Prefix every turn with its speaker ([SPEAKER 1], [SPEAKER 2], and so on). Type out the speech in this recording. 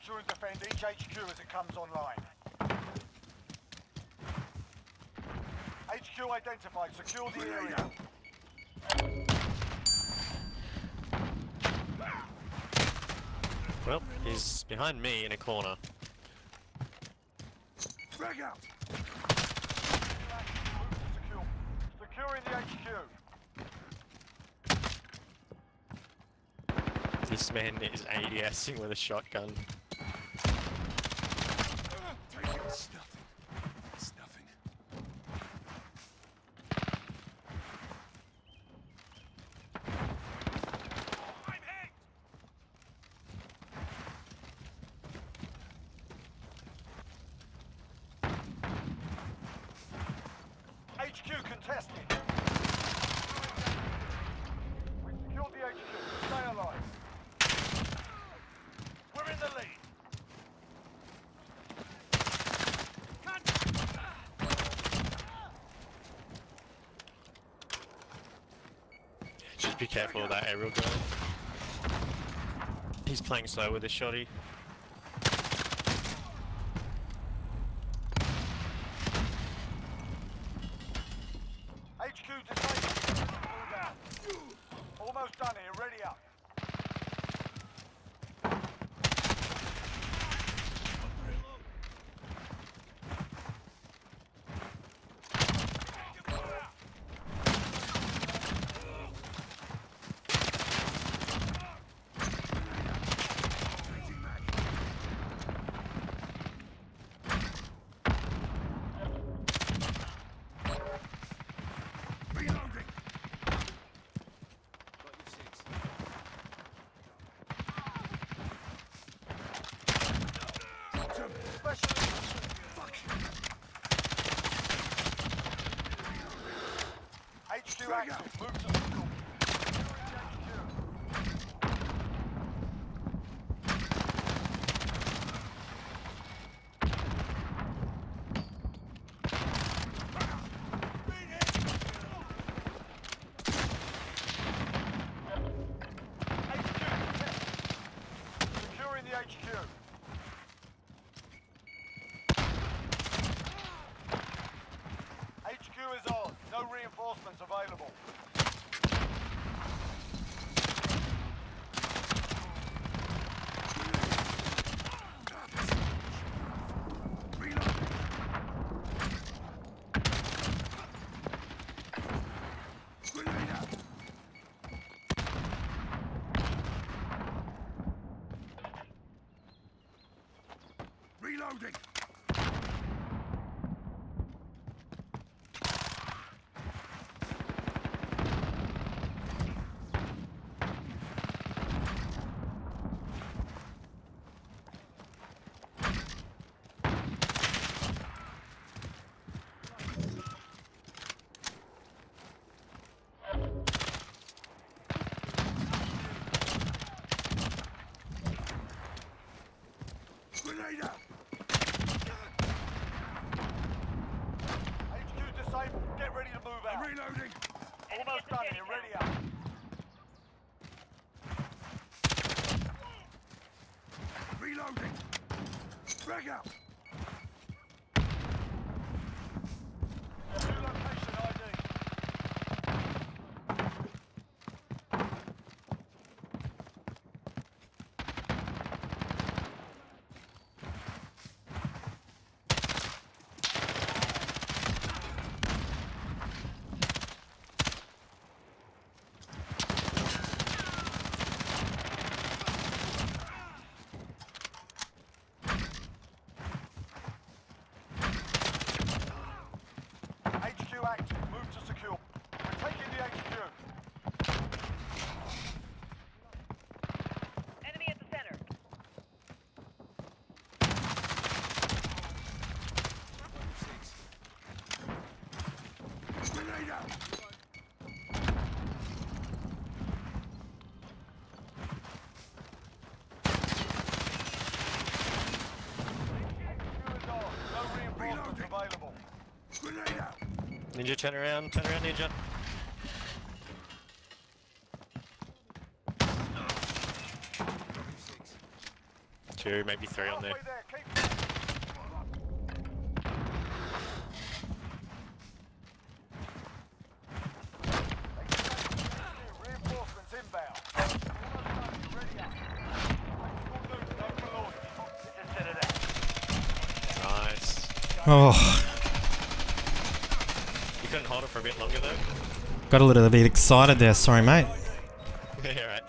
[SPEAKER 1] Capture and defend each HQ as it comes online. HQ identified. Secure the area.
[SPEAKER 2] Well, he's behind me in a corner.
[SPEAKER 3] Frag out!
[SPEAKER 1] Secure. Securing the HQ.
[SPEAKER 2] This man is ADSing with a shotgun. Be careful of that aerial guy. He's playing slow with his shotty.
[SPEAKER 1] HQ disabled. Move out. Almost done here. Ready up.
[SPEAKER 3] Reloading! Got him!
[SPEAKER 1] Specialist.
[SPEAKER 3] Fuck!
[SPEAKER 1] HQ
[SPEAKER 3] Frag
[SPEAKER 1] active. Move to secure. Securing the HQ.
[SPEAKER 3] Been hit!
[SPEAKER 1] HQ contested. Securing the HQ. HQ is on. No reinforcements available.
[SPEAKER 3] Reloading! Grenade out! Out!
[SPEAKER 1] HQ disabled. Get ready to move
[SPEAKER 3] I'm reloading!
[SPEAKER 1] Almost done here. Ready up.
[SPEAKER 3] Reloading! Frag out!
[SPEAKER 1] New location ID. HQ active. Move to secure. We're taking the HQ.
[SPEAKER 4] Enemy at the center.
[SPEAKER 3] Grenade out!
[SPEAKER 1] HQ is on. No reinforcements
[SPEAKER 3] Reloading.
[SPEAKER 1] available.
[SPEAKER 3] Grenade out!
[SPEAKER 2] Ninja, turn around, turn around, Ninja. Two, maybe three on there.
[SPEAKER 1] Halfway there. Keep Reinforcements inbound. Ready up. This is set it out.
[SPEAKER 2] Nice.
[SPEAKER 4] Oh,
[SPEAKER 2] You couldn't hold it for a bit longer though?
[SPEAKER 4] got a little bit excited there. Sorry, mate.
[SPEAKER 2] yeah, right.